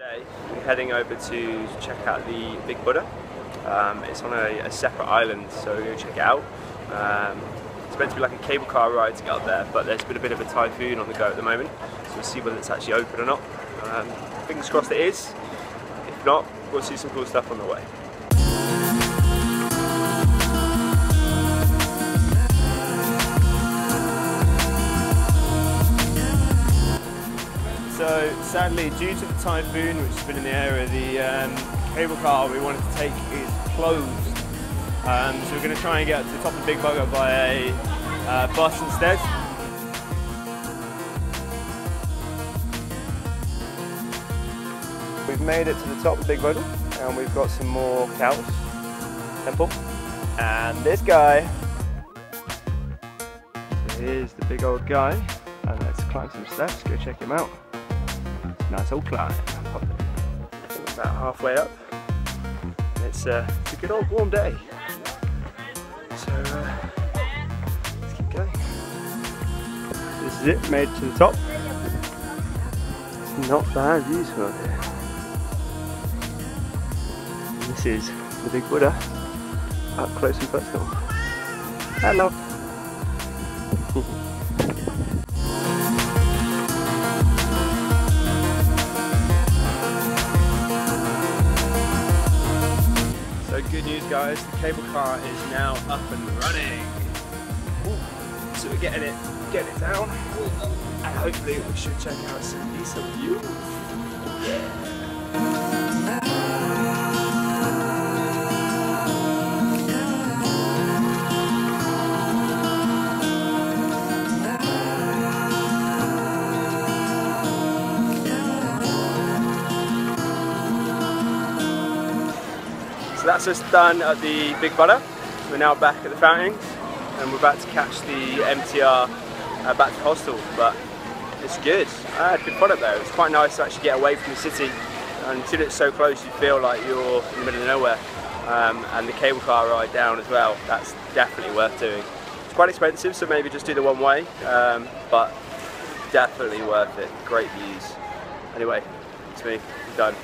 Today we're heading over to check out the Big Buddha. Um, it's on a, a, separate island, so we're going to check it out. Um, it's meant to be like a cable car ride to get up there, but there's been a bit of a typhoon on the go at the moment, so we'll see whether it's actually open or not. Um, fingers crossed it is. If not, we'll see some cool stuff on the way. So sadly, due to the typhoon which has been in the area, the um, cable car we wanted to take is closed. Um, so we're going to try and get to the top of Big Buddha by a uh, bus instead. We've made it to the top of Big Buddha and we've got some more cows, temple, and this guy. Here's the big old guy and let's climb some steps, go check him out. Nice old climb. About halfway up. It's, uh, it's a good old warm day. So uh, let's keep going. This is it, made to the top. It's not bad views from here. This is the Big Buddha up close and personal. Hello. guys, the cable car is now up and running. Ooh. So we're getting it, getting it down, and hopefully we should check out some decent views. That's us done at the Big Buddha. We're now back at the Fountain and we're about to catch the MTR uh, back to hostel. But it's good. I had good product there. It's quite nice to actually get away from the city. And until it's so close, you feel like you're in the middle of nowhere. Um, and the cable car ride down as well. That's definitely worth doing. It's quite expensive, so maybe just do the one way. Um, but definitely worth it. Great views. Anyway, it's me. I'm done.